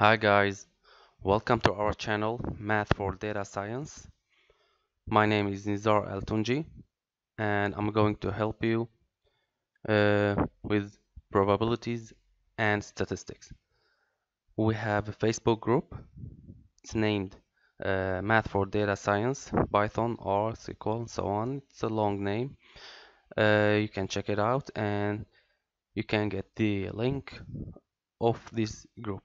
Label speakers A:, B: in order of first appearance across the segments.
A: Hi guys, welcome to our channel Math for Data Science. My name is Nizar Altounji and I'm going to help you uh, with probabilities and statistics. We have a Facebook group. It's named uh, Math for Data Science, Python, R, SQL, and so on. It's a long name. Uh, you can check it out and you can get the link of this group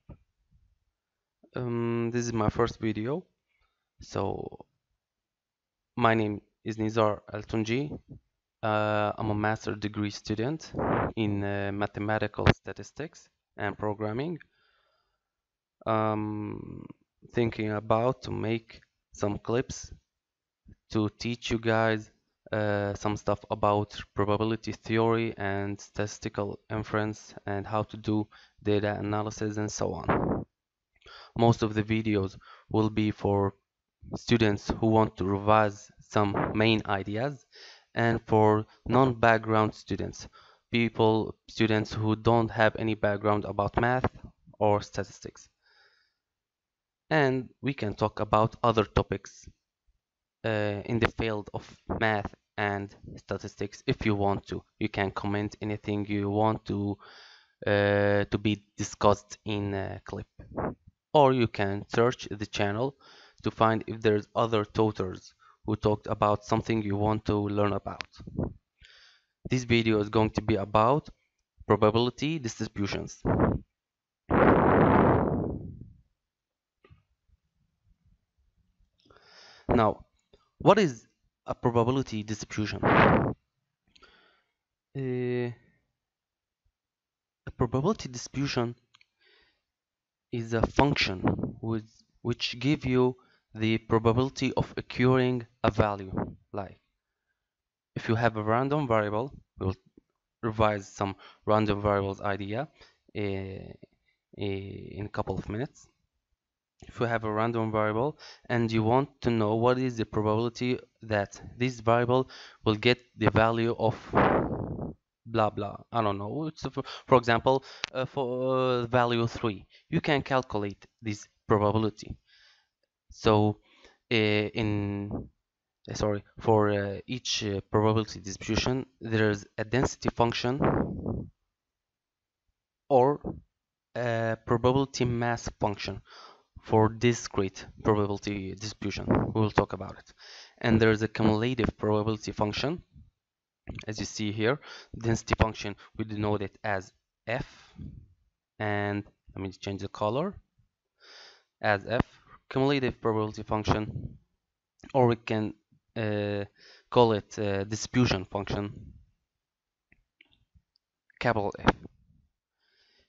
A: um, this is my first video. So my name is Nizar Altounji. Uh, I'm a master degree student in uh, mathematical statistics and programming. Um, thinking about to make some clips to teach you guys uh, some stuff about probability theory and statistical inference and how to do data analysis and so on most of the videos will be for students who want to revise some main ideas and for non-background students people students who don't have any background about math or statistics. And we can talk about other topics uh, in the field of math and statistics if you want to. You can comment anything you want to uh, to be discussed in a clip or you can search the channel to find if there's other tutors who talked about something you want to learn about. This video is going to be about probability distributions. Now, what is a probability distribution? Uh, a probability distribution is a function which give you the probability of occurring a value like if you have a random variable we'll revise some random variables idea uh, in a couple of minutes. If you have a random variable and you want to know what is the probability that this variable will get the value of blah blah. I don't know. It's for, for example uh, for uh, value 3 you can calculate this probability. So uh, in uh, sorry for uh, each uh, probability distribution there's a density function or a probability mass function for discrete probability distribution. We will talk about it. And there's a cumulative probability function as you see here density function we denote it as f and let me change the color as f cumulative probability function or we can uh, call it uh, distribution function capital F.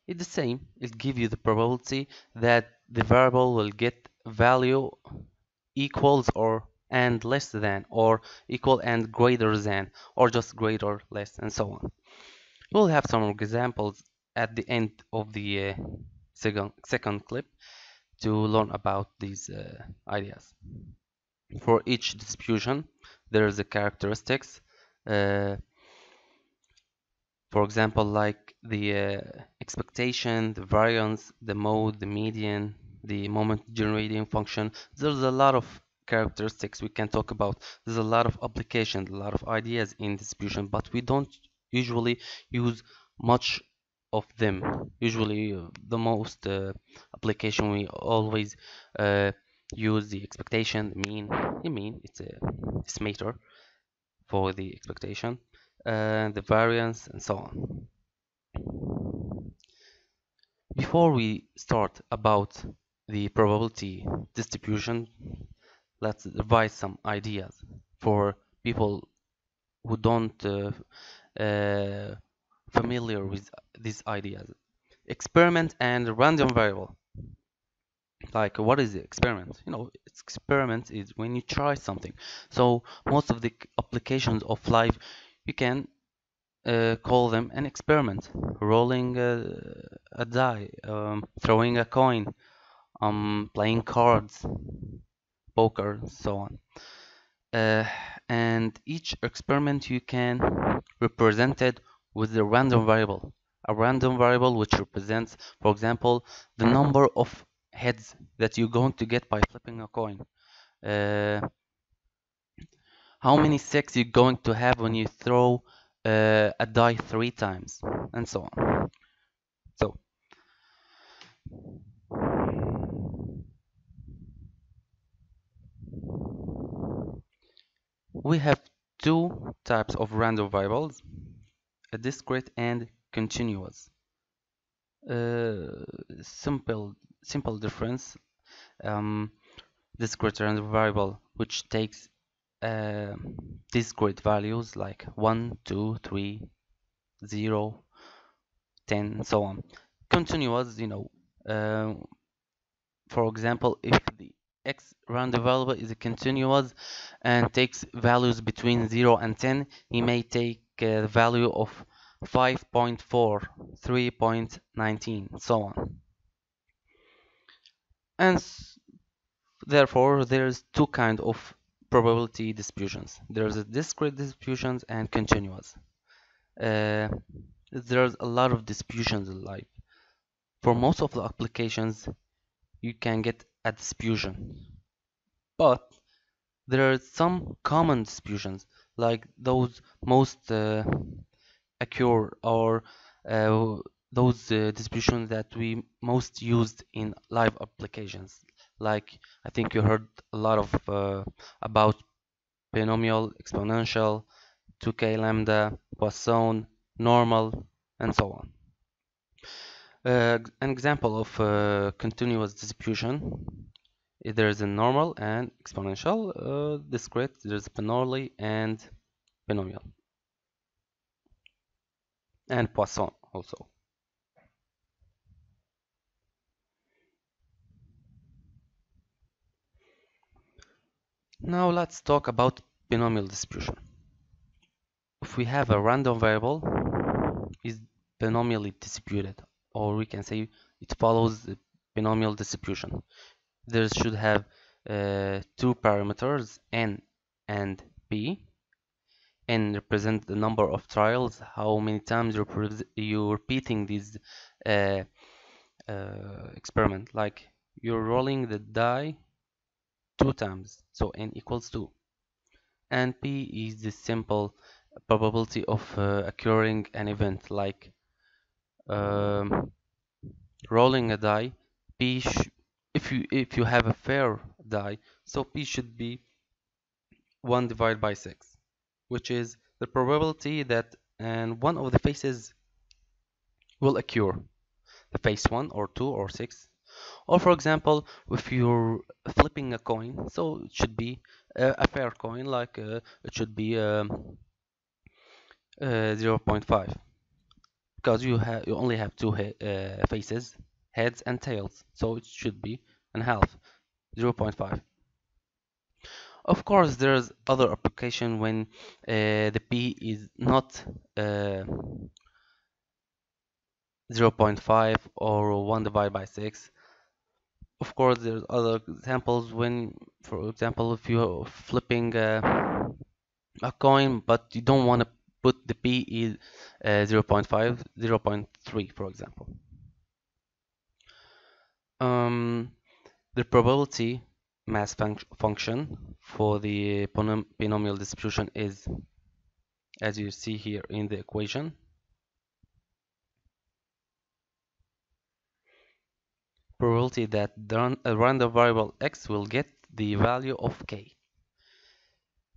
A: It's the same it gives you the probability that the variable will get value equals or and less than or equal and greater than or just greater less and so on. We'll have some examples at the end of the uh, second second clip to learn about these uh, ideas. For each distribution there is a characteristics uh, for example like the uh, expectation the variance the mode the median the moment generating function. There's a lot of characteristics we can talk about there's a lot of applications a lot of ideas in distribution but we don't usually use much of them. Usually uh, the most uh, application we always uh, use the expectation mean the mean it's a estimator for the expectation and the variance and so on. Before we start about the probability distribution let's revise some ideas for people who don't uh, uh, familiar with these ideas. Experiment and random variable. Like what is the experiment? You know experiment is when you try something. So most of the applications of life you can uh, call them an experiment. Rolling a, a die um, throwing a coin um, playing cards poker, so on. Uh, and each experiment you can represent it with a random variable. A random variable which represents, for example, the number of heads that you're going to get by flipping a coin. Uh, how many six you're going to have when you throw uh, a die three times, and so on. So we have two types of random variables, a discrete and continuous. Uh, simple simple difference. Um, discrete random variable which takes uh, discrete values like 1, 2, 3, 0, 10, so on. Continuous, you know, uh, for example, if the x random variable is a continuous and takes values between 0 and 10, he may take a value of 5.4, 3.19, so on. And therefore, there's two kind of probability distributions. There's a discrete distributions and continuous. Uh, there's a lot of distributions like for most of the applications you can get a distribution but there are some common distributions like those most uh, occur or uh, those uh, distributions that we most used in live applications like I think you heard a lot of uh, about binomial, exponential, 2k lambda, Poisson, normal, and so on. Uh, an example of uh, continuous distribution there is a normal and exponential, uh, discrete, there's Bernoulli and binomial, and Poisson also. Now let's talk about binomial distribution. If we have a random variable is binomially distributed or we can say it follows the binomial distribution. There should have uh, two parameters n and p. n represent the number of trials, how many times you're, you're repeating this uh, uh, experiment. Like you're rolling the die two times so n equals 2 and p is the simple probability of uh, occurring an event like um, rolling a die p if you if you have a fair die so p should be 1 divided by 6 which is the probability that and one of the faces will occur. The face 1 or 2 or 6 or for example if you're flipping a coin so it should be uh, a fair coin like uh, it should be um, uh, 0.5 because you have you only have two uh, faces heads and tails so it should be and half 0.5 of course there's other application when uh, the p is not uh, 0.5 or 1 divided by 6 of course there's other examples when for example if you're flipping a, a coin but you don't want to put the p is uh, 0 0.5 0 0.3 for example um, the probability mass func function for the binomial distribution is as you see here in the equation probability that a random variable x will get the value of k.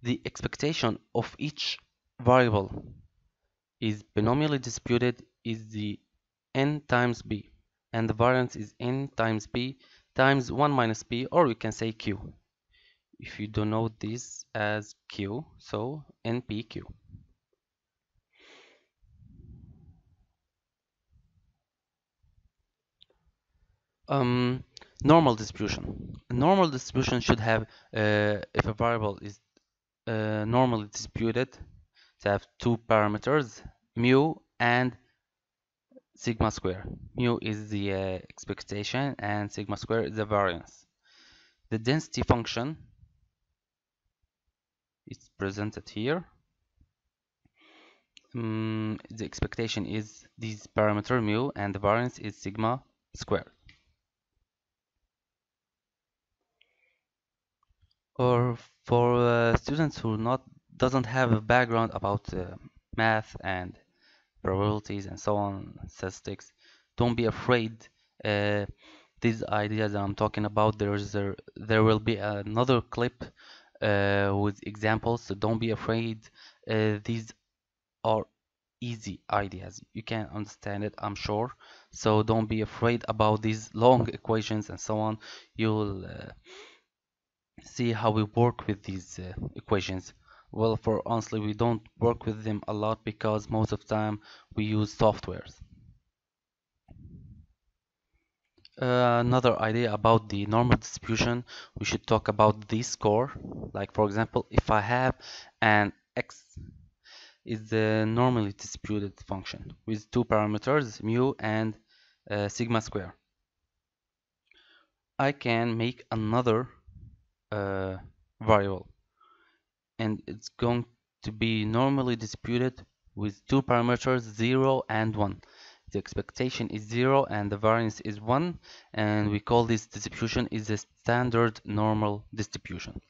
A: The expectation of each variable is binomially distributed is the n times b and the variance is n times p times 1 minus p or we can say q if you denote this as q so npq um, normal distribution. A normal distribution should have, uh, if a variable is uh, normally distributed, to have two parameters, mu and sigma square. Mu is the uh, expectation and sigma square is the variance. The density function is presented here. Um, the expectation is this parameter mu and the variance is sigma square. or for uh, students who not doesn't have a background about uh, math and probabilities and so on statistics don't be afraid uh, these ideas I'm talking about there's a, there will be another clip uh, with examples so don't be afraid uh, these are easy ideas. You can understand it I'm sure. So don't be afraid about these long equations and so on. You'll uh, see how we work with these uh, equations well for honestly we don't work with them a lot because most of the time we use softwares. Uh, another idea about the normal distribution we should talk about this score. Like for example if I have an x is the normally distributed function with two parameters mu and uh, sigma square. I can make another uh, variable and it's going to be normally distributed with two parameters 0 and 1 the expectation is 0 and the variance is 1 and we call this distribution is a standard normal distribution.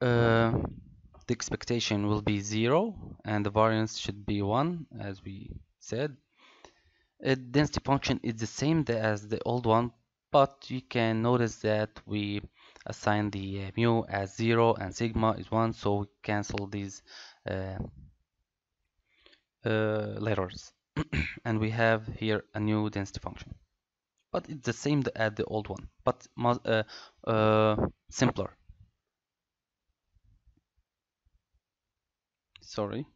A: Uh, the expectation will be 0 and the variance should be 1 as we said. A density function is the same as the old one but you can notice that we assign the uh, mu as 0 and sigma is 1 so we cancel these uh, uh, letters. And we have here a new density function. But it's the same as the old one but simpler. Sorry.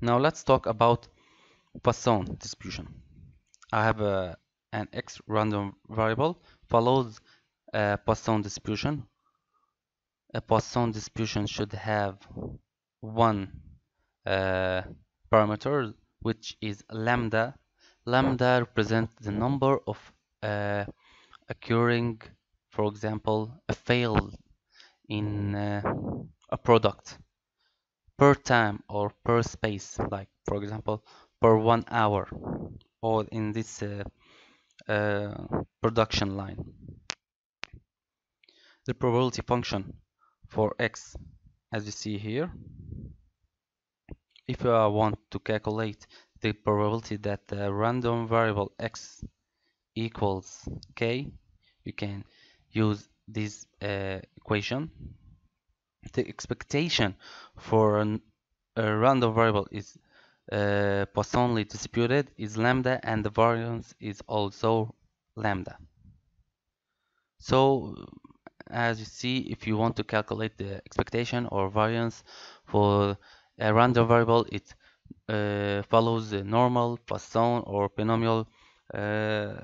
A: Now let's talk about Poisson distribution. I have a, an x random variable follows a Poisson distribution. A Poisson distribution should have one uh, parameter which is lambda. Lambda represents the number of uh, occurring, for example, a fail in uh, a product per time or per space like for example per one hour or in this uh, uh, production line. The probability function for x as you see here if I want to calculate the probability that the random variable x equals k you can use this uh, equation. The expectation for an, a random variable is uh, Poissonly distributed is lambda and the variance is also lambda. So as you see if you want to calculate the expectation or variance for a random variable it uh, follows the normal Poisson or binomial uh,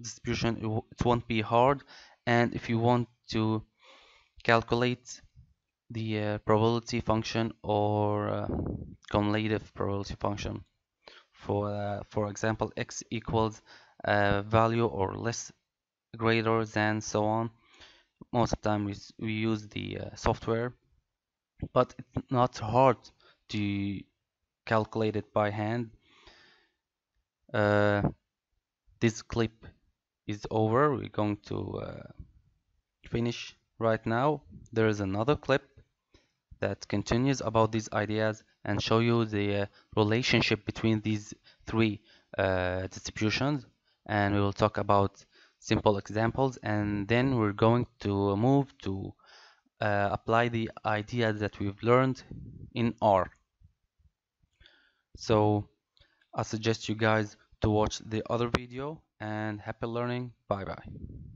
A: distribution it won't be hard and if you want to calculate the uh, probability function or uh, cumulative probability function. For uh, for example x equals a value or less greater than so on. Most of the time we, we use the uh, software but it's not hard to calculate it by hand. Uh, this clip is over. We're going to uh, finish right now. There is another clip that continues about these ideas and show you the uh, relationship between these three uh, distributions and we will talk about simple examples and then we're going to move to uh, apply the ideas that we've learned in R. So I suggest you guys to watch the other video and happy learning. Bye bye.